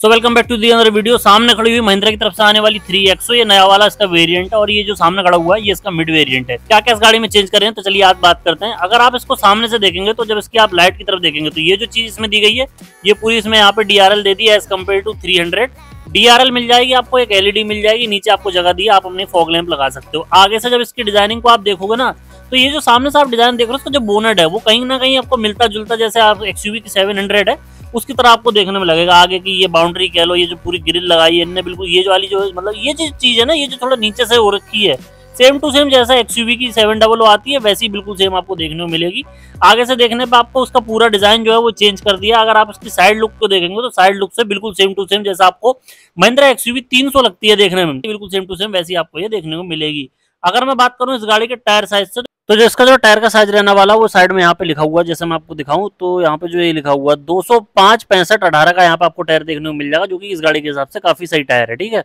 So welcome back to the other video सामने खड़ी हुई महिंद्रा की तरफ़ से आने वाली थ्री एक्सो ये नया वाला इसका वेरिएंट है और ये जो सामने खड़ा हुआ है, ये इसका मिड वेरिएंट है। क्या क्या इस गाड़ी में चेंज करें तो चलिए आज बात करते हैं। अगर आप इसको सामने से देखेंगे तो जब इसकी आप लाइट की तरफ़ देखेंगे तो ये जो चीज़ इसमें दी गई है, ये पूरी इसमें यहाँ पे डीआरएल दे दी है as compared to three DRL मिल जाएगी आपको, एक एलईडी मिल जाएगी, नीचे आपको जगह दी आप अपने फॉग लैंप लगा सकते हो। आगे से जब इसकी डिज़ाइनिंग को आप देखोगे ना तो ये जो सामने से आप डिज़ाइन देख रहे हो, उसका जो बोनट है, वो कहीं ना कहीं आपको मिलता जुलता जैसे आप एक्सयूवी की सेवन हंड्रेड है उसकी तरह आपको देखने में लगेगा आगे की ये बाउंड्री कह लो, ये जो पूरी ग्रिल लगाई है बिल्कुल ये वाली जो मतलब ये जो चीज़ है ना, ये जो थोड़ा नीचे से हो रखी है सेम टू सेम जैसा एक्सयूवी की सेवन डबल आती है, वैसी बिल्कुल सेम आपको देखने को मिलेगी। आगे से देखने पर आपको उसका पूरा डिज़ाइन जो है वो चेंज कर दिया। अगर आप इसकी साइड लुक को देखेंगे तो साइड लुक से बिल्कुल सेम टू सेम जैसा आपको महिंद्रा एक्सयूवी 300 लगती है देखने में। बिल्कुल सेम टू सेम वैसी आपको ये देखने को मिलेगी। अगर मैं बात करूँ इस गाड़ी के टायर साइज़ से तो जो इसका जो टायर का साइज़ रहने वाला, वो साइड में यहाँ पे लिखा हुआ जैसे मैं आपको दिखाऊँ तो यहाँ पे जो ये लिखा हुआ दो सौ पाँच पैंसठ अठारह का यहाँ पे आपको टायर देखने को मिल जाएगा, जो कि इस गाड़ी के हिसाब से काफ़ी सही टायर है, ठीक है?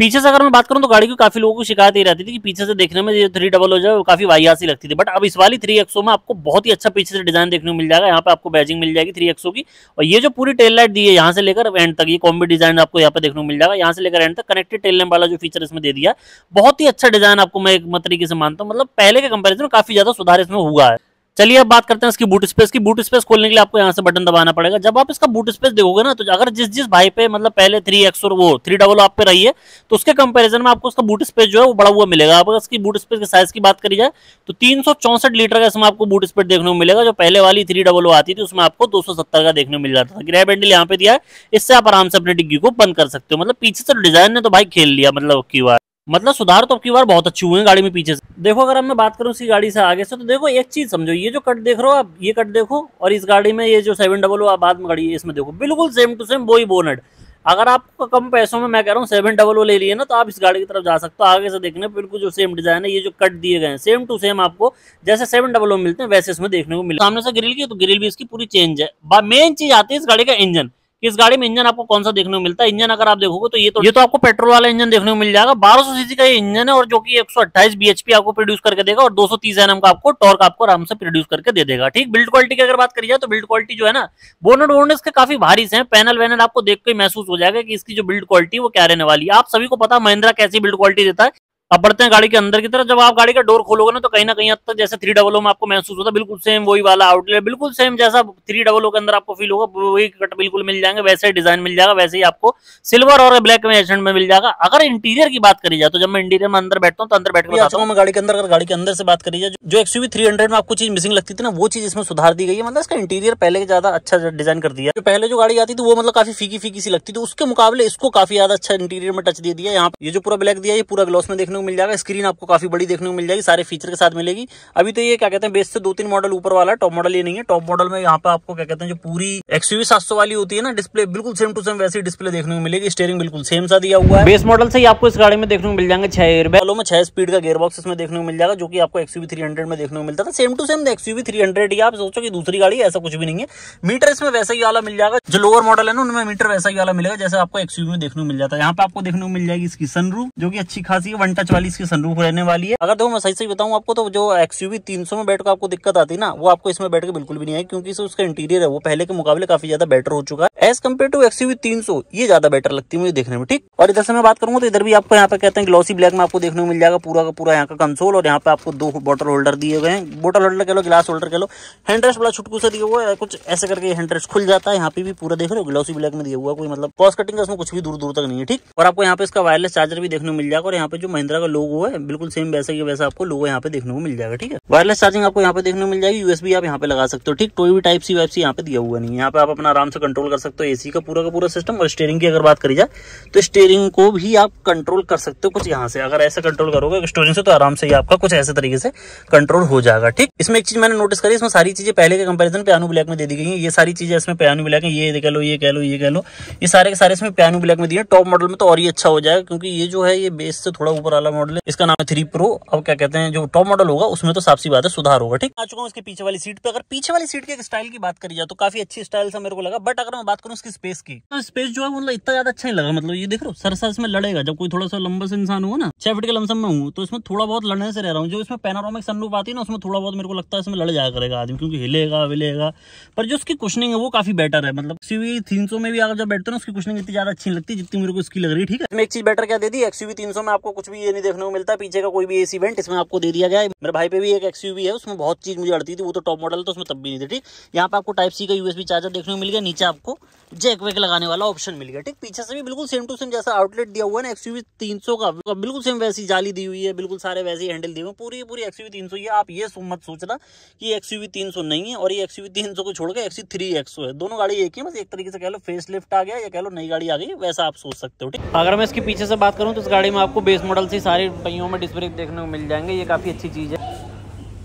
पीछे से अगर मैं बात करूँ तो गाड़ी की काफ़ी लोगों को शिकायत ही रहती थी कि पीछे से देखने में ये थ्री डबल हो जाए, वो काफ़ी वाहियासी लगती थी। बट अब इस वाली थ्री एक्सो में आपको बहुत ही अच्छा पीछे से डिज़ाइन देखने को मिल जाएगा। यहाँ पे आपको बैजिंग मिल जाएगी थ्री एक्सो की। और ये जो पूरी टेल लाइट दी है यहाँ से लेकर एंड तक, ये कॉम्बी डिज़ाइन आपको यहाँ पे देखने को मिल जाएगा। यहाँ से लेकर एंड तक कनेक्टेड टेल लैम्प वाला जो फीचर इसमें दे दिया, बहुत ही अच्छा डिज़ाइन आपको मैं एक तरीके से मानता हूँ। मतलब पहले के कंपेरिजन काफ़ी ज़्यादा सुधार इसमें हुआ है। चलिए अब बात करते हैं इसकी बूट स्पेस की। बूट स्पेस खोलने के लिए आपको यहाँ से बटन दबाना पड़ेगा। जब आप इसका बूट स्पेस देखोगे ना तो अगर जिस जिस भाई पे मतलब पहले थ्री एक्स और वो थ्री डबल आप पे रही है तो उसके कंपैरिजन में आपको उसका बूट स्पेस जो है वो बड़ा हुआ मिलेगा। अगर इसकी बूट स्पेस के साइज़ की बात करी जाए तो तीन लीटर का इसमें आपको बूट स्पेस देखने को मिलेगा। जो पहले वाली थ्री डबल आती थी, उसमें आपको दो सौ सत्तर का देखने को मिल जाता था। ग्रैब हैंडल यहाँ पे दिया है। इससे आप आराम से अपने डिग्गी को बंद कर सकते हो। मतलब पीछे से डिज़ाइन ने तो भाई खेल लिया मतलब की मतलब सुधार तो अब की बार बहुत अच्छी हुए हैं गाड़ी में पीछे से। देखो, अगर मैं बात करूँ उसकी गाड़ी से आगे से तो देखो, एक चीज़ समझो, ये जो कट देख रहे हो आप, ये कट देखो, और इस गाड़ी में ये जो सेवन डबल वो बाद में गाड़ी है इसमें देखो, बिल्कुल सेम टू सेम वो ही बोनट अगर आपको कम पैसों में, मैं कह रहा हूँ सेवन डबल ओ ले लिए ना तो आप इस गाड़ी की तरफ़ जा सकते हो, आगे से देखने, बिल्कुल जो सेम डिज़ाइन है, ये जो कट दिए गए हैं सेम टू सेम आपको जैसे सेवन डबल ओ मिलते हैं, वैसे इसमें देखने को मिलता सामने से ग्रिल की तो ग्रिल भी इसकी पूरी चेंज है। मेन चीज़ आती है इस गाड़ी का इंजन कि इस गाड़ी में इंजन आपको कौन सा देखने को मिलता है? इंजन अगर आप देखोगे तो ये तो ये तो आपको पेट्रोल वाला इंजन देखने को मिल जाएगा। 1200 सीसी का ये इंजन है और जो कि 128 बीएचपी आपको प्रोड्यूस करके देगा और 230 एनएम का आपको टॉर्क आपको आराम से प्रोड्यूस करके दे देगा। ठीक? बिल्ड क्वालिटी की अगर बात करी जाए तो बिल्ड क्वालिटी जो है ना बोनट वोनट इसके काफ़ी भारी से पैनल वैनल आपको देख के महसूस हो जाएगा कि इसकी जो बिल्ड क्वालिटी वो क्या रहने वाली आप सभी को पता महिंद्रा कैसी बिल्ड क्वालिटी देता है। अब बढ़ते हैं गाड़ी के अंदर की तरफ़। जब आप गाड़ी का डोर खोलोगे ना तो कहीं ना कहीं हद तक जैसे थ्री डबल में आपको महसूस होता है बिल्कुल सेम वही वाला आउटलेट बिल्कुल सेम जैसा थ्री डबल के अंदर आपको फील होगा वही कट बिल्कुल मिल जाएँगे वैसे ही डिज़ाइन मिल जाएगा वैसे ही आपको सिल्वर और ब्लैक में एजेंट में मिल जाएगा। अगर इंटीरियर की बात करी जाए तो जब मैं इंटीरियर में अंदर बैठता हूँ तो अंदर बैठ के गाड़ी के अंदर अगर गाड़ी के अंदर से बात करी जाए जो एक्सयूवी थ्री हंड्रेड में आपको चीज़ मिसिंग लगती थी ना वो चीज़ इसमें सुधार दी गई है। मतलब इसका इंटीरियर पहले के ज़्यादा अच्छा डिज़ाइन कर दिया पहले जो गाड़ी आती थी वो मतलब काफ़ी फीकी फीकी सी लगती थी। उसके मुकाबले इसको काफ़ी ज़्यादा अच्छा इंटीरियर में टच दे दिया यहाँ ये जो पूरा ब्लैक दिया ये पूरा ग्लॉस में देखने को मिल जाएगा स्क्रीन आपको काफ़ी बड़ी देखने को मिल जाएगी सारे फीचर के साथ मिलेगी। अभी तो ये क्या कहते हैं बेस से दो तीन मॉडल ऊपर वाला टॉप मॉडल ये नहीं है टॉप मॉडल में यहाँ पे आपको क्या कहते हैं जो पूरी एक्सयूवी सात वाली होती है ना डिस्प्ले बिल्कुल सेम टू सेम वैसी डिस्प्ले देखने को मिलेगी स्टेयरिंग बिल्कुल सेम सा दिया हुआ है। बेस मॉडल से ही आपको इस गाड़ी में देखने को मिल जाएँगे छह एयरबैग में छह स्पीड का गेयर बॉक्स इसमें देखने को मिल जाएगा जो कि आपको एक्सयूवी थ्री में देखने को मिलता था। Same to same XUV three hundred आप सोचो की दूसरी गाड़ी ऐसा कुछ भी नहीं है। मीटर इसमें वैसा ही वाला मिल जाएगा जो लोअर मॉडल है ना उनमें मीटर वैसा ही वाला मिलेगा जैसे आपको एक्सयूवी में देखने को मिल जाता है। यहाँ पे आपको देखने को मिल जाएगी इसकी सनरूफ जो की अच्छी खासी वन टच वाली इसकी सनरूफ रहने वाली है। अगर देखो, मैं सही सही बताऊँ आपको तो जो एक्सयूवी 300 में बैठ कर आपको दिक्कत आती ना, वो आपको इसमें बैठ के बिल्कुल भी नहीं आई क्योंकि उसका इंटीरियर है, वो पहले के मुकाबले काफ़ी ज़्यादा बेटर हो चुका है। एज कंपेयर टू एक्सयूवी 300 ये ज़्यादा बेटर लगती है मुझे देखने में, ठीक? और इधर से मैं बात करूँगा तो इधर भी आपको यहाँ पे कहते हैं ग्लॉसी ब्लैक में आपको देखने को मिल जाएगा पूरा का पूरा यहाँ का कंसोल और यहाँ पे आपको दो बोटल होल्डर दिए गए हैं। बोटल होल्डर कह लो ग्लास होल्डर कह लो हैंड्रेस बड़ा छुटकू से दिया हुआ है, कुछ ऐसे करके हैंड्रेस खुल जाता है, यहाँ पे भी पूरा देख रहे हो ग्लॉसी ब्लैक में दिया हुआ कोई मतलब कॉस्ट कटिंग का उसमें कुछ भी दूर दूर तक नहीं है, ठीक? और आपको यहाँ पे इसका वायरलेस चार्जर भी देखने को मिल जाएगा, और यहाँ पे जो महिंद्रा का लोगो है, बिल्कुल सेम वैसा ही वैसा आपको लोगो यहाँ पे देखने को मिल जाएगा, ठीक है? वायरलेस चार्जिंग आपको यहाँ पे देखने को मिल जाएगी यूएसबी आप यहाँ पे लगा सकते हो, ठीक? कोई भी टाइप सी वेब सी यहाँ पे दिया हुआ नहीं है। यहाँ पे आप अपना आराम से कंट्रोल कर सकते हो एसी का पूरा का पूरा सिस्टम और स्टेयरिंग की अगर बात करी जाए तो स्टेयरिंग को भी आप कंट्रोल कर सकते हो कुछ यहाँ से। अगर ऐसे कंट्रोल करोगे स्टोरिंग से तो आराम से आपका कुछ ऐसे तरीके से कंट्रोल हो जाएगा, ठीक? इसमें एक चीज़ मैंने नोटिस करी, इसमें सारी चीज़ें पहले के कंपेरिजन पियानो ब्लैक में दे दी गई है। ये सारी चीज़ें इसमें पियानो ब्लैक है, ये कह लो, ये कह लो, ये कह लो। ये सारे के सारे इसमें पियानो ब्लैक में दिए टॉप मॉडल में तो और ही अच्छा हो जाएगा, क्योंकि ये जो है, ये बेस से थोड़ा ऊपर वाला मॉडल है। इसका नाम है थ्री प्रो अब क्या कहते हैं, जो टॉप मॉडल होगा, उसमें तो साफ़ सी बात है, सुधार होगा, ठीक? आ चुका हूँ इसके पीछे वाली सीट पे। अगर पीछे वाली सीट के स्टाइल की बात करी जाए तो काफ़ी अच्छी स्टाइल सा मेरे को लगा। बट अगर मैं बात करूँ उसकी स्पेस की तो स्पेस जो है मतलब इतना ज़्यादा अच्छा नहीं लगा। मतलब ये देख रहे हो सरसा इसमें लड़ेगा। जब कोई थोड़ा सा लंबा सा इंसान हो ना, छह फीट के लमसम में हूँ तो इसमें थोड़ा बहुत लड़ने से रह रहा हूँ। जो इसमें पैनारोमिक सनरूप आती है ना, उसमें थोड़ा बहुत मेरे को लगता है इसमें लड़ जाया करेगा आदमी, क्योंकि हिलेगा, विलेगा। पर जो उसकी कुशनिंग है, वो काफ़ी बेटर है। मतलब सीवी तीन में भी अगर जब बैठते हैं उसकी कुशनिंग इतनी ज़्यादा अच्छी लगती है जितनी मेरे को इसकी लग रही है, ठीक है? एक चीज़ बेटर क्या दे दी? एक्सयूवी तीन में आपको कुछ भी नहीं देखने को मिलता, पीछे का कोई भी एसी वेंट इसमें आपको दे दिया गया है। मेरे भाई पे भी एक एक्सयूवी है, उसमें बहुत चीज़ मुझे अड़ती थी, वो तो टॉप मॉडल तो उसमें तब भी नहीं थी, ठीक? यहाँ पे आपको टाइप सी का यूएसबी चार्जर देखने को मिल गया, नीचे आपको जैक वेक लगाने वाला ऑप्शन मिल गया, ठीक? पीछे से भी बिल्कुल सेम टू सेम जैसा आउटलेट दिया हुआ है ना एक्सयूवी तीन का बिल्कुल सेम वैसी जाली दी हुई है, बिल्कुल सारे वैसे हैंडल दिए हुए पूरी पूरी एक्सयूवी तीन सौ आप ये मत सोचना कि एक्सयूवी तीन सौ नहीं है और ये एक्सयूवी तीन सौ को छोड़ के एक्सी थ्री है। दोनों गाड़ी एक ही बस एक तरीके से कह लो फेस लिफ्ट आ गया या कह लो नई गाड़ी आ गई, वैसा आप सोच सकते हो, ठीक? अगर मैं इसके पीछे से बात करूँ तो इस गाड़ी में आपको बेस मॉडल से सारे पहियों में डिस्प्ले देखने को मिल जाएँगे, ये काफ़ी अच्छी चीज़ है।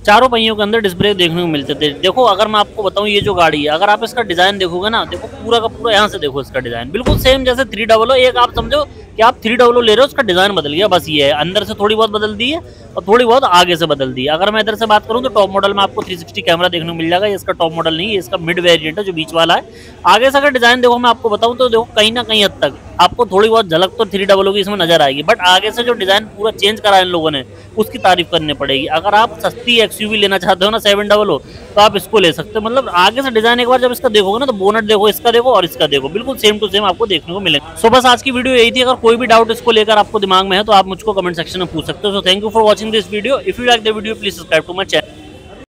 चारों पहियों के अंदर डिस्प्ले देखने को मिलते थे। देखो, अगर मैं आपको बताऊँ, ये जो गाड़ी है, अगर आप इसका डिज़ाइन देखोगे ना, देखो, पूरा का पूरा यहाँ से देखो इसका डिज़ाइन बिल्कुल सेम जैसे थ्री डबल एक आप समझो कि आप थ्री डब्लो ले रहे हो, उसका डिज़ाइन बदल गया, बस ये है। अंदर से थोड़ी बहुत बदल दी है और थोड़ी बहुत आगे से बदल दी है। अगर मैं इधर से बात करूँ तो टॉप मॉडल में आपको 360 कैमरा देखने को मिल जाएगा। इसका टॉप मॉडल नहीं है इसका मिड वेरिएंट है, जो बीच वाला है। आगे से अगर डिज़ाइन देखो, मैं आपको बताऊँ तो देखो, कहीं ना कहीं हद तक आपको थोड़ी बहुत झलक तो थ्री डबल की इसमें नज़र आएगी। बट आगे से जो डिज़ाइन पूरा चेंज करा इन लोगों ने, उसकी तारीफ़ करनी पड़ेगी। अगर आप सस्ती एक्सयूवी लेना चाहते हो ना सेवन डबल हो तो आप इसको ले सकते हो। मतलब आगे से डिज़ाइन एक बार जब इसका देखोगे ना तो बोनट देखो, इसका देखो और इसका देखो। बिल्कुल सेम टू सेम आपको देखने को मिलेगा। सो बस आज की वीडियो यही थी। अगर कोई भी डाउट इसको लेकर आपको दिमाग में है तो आप मुझको कमेंट सेक्शन में पूछ सकते हो। So thank you for watching this video if you like the video please subscribe to my channel